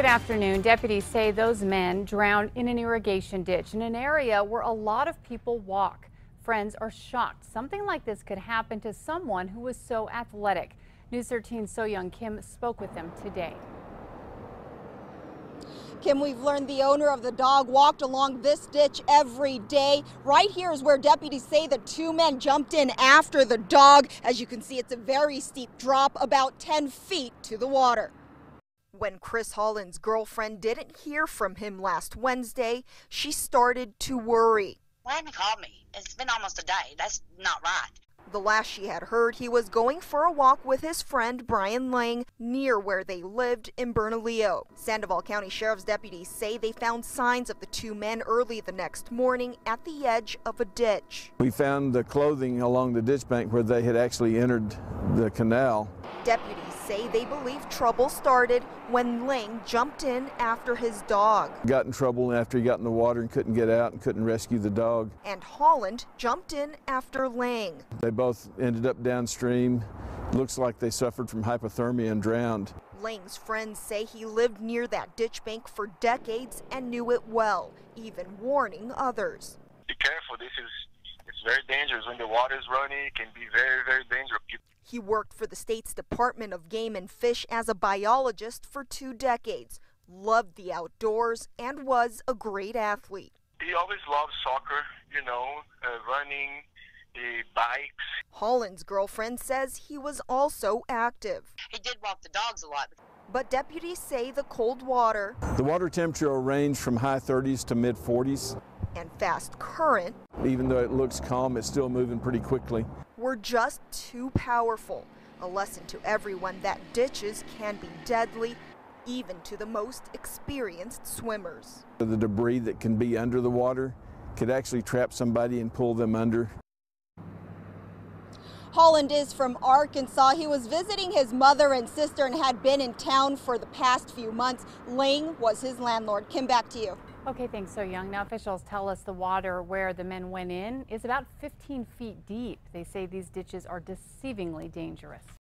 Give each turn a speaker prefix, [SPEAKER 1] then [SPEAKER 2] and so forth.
[SPEAKER 1] Good afternoon. Deputies say those men drowned in an irrigation ditch in an area where a lot of people walk. Friends are shocked. Something like this could happen to someone who was so athletic. News 13 So Young Kim spoke with them today.
[SPEAKER 2] Kim, we've learned the owner of the dog walked along this ditch every day. Right here is where deputies say the two men jumped in after the dog. As you can see, it's a very steep drop, about 10 feet to the water. When Chris Holland's girlfriend didn't hear from him last Wednesday, she started to worry.
[SPEAKER 3] Why haven't you called me? It's been almost a day. That's not right.
[SPEAKER 2] The last she had heard, he was going for a walk with his friend Brian Lang near where they lived in Bernalillo. Sandoval County Sheriff's deputies say they found signs of the two men early the next morning at the edge of a ditch.
[SPEAKER 4] We found the clothing along the ditch bank where they had actually entered the canal.
[SPEAKER 2] Deputies say they believe trouble started when Lang jumped in after his dog.
[SPEAKER 4] Got in trouble after he got in the water and couldn't get out and couldn't rescue the dog.
[SPEAKER 2] And Holland jumped in after Lang.
[SPEAKER 4] They both ended up downstream. Looks like they suffered from hypothermia and drowned.
[SPEAKER 2] Lang's friends say he lived near that ditch bank for decades and knew it well, even warning others.
[SPEAKER 5] Be careful. This is it's very dangerous. When the water is running, it can be very, very dangerous.
[SPEAKER 2] He worked for the state's Department of Game and Fish as a biologist for two decades, loved the outdoors, and was a great athlete.
[SPEAKER 5] He always loved soccer, you know, uh, running, the bikes.
[SPEAKER 2] Holland's girlfriend says he was also active.
[SPEAKER 3] He did walk the dogs a lot.
[SPEAKER 2] But deputies say the cold water.
[SPEAKER 4] The water temperature will range from high 30s to mid 40s.
[SPEAKER 2] And fast current.
[SPEAKER 4] Even though it looks calm, it's still moving pretty quickly
[SPEAKER 2] were just too powerful. A lesson to everyone that ditches can be deadly, even to the most experienced swimmers.
[SPEAKER 4] The debris that can be under the water could actually trap somebody and pull them under.
[SPEAKER 2] Holland is from Arkansas. He was visiting his mother and sister and had been in town for the past few months. Lang was his landlord. Kim, back to you.
[SPEAKER 1] Okay, thanks, So Young. Now, officials tell us the water where the men went in is about 15 feet deep. They say these ditches are deceivingly dangerous.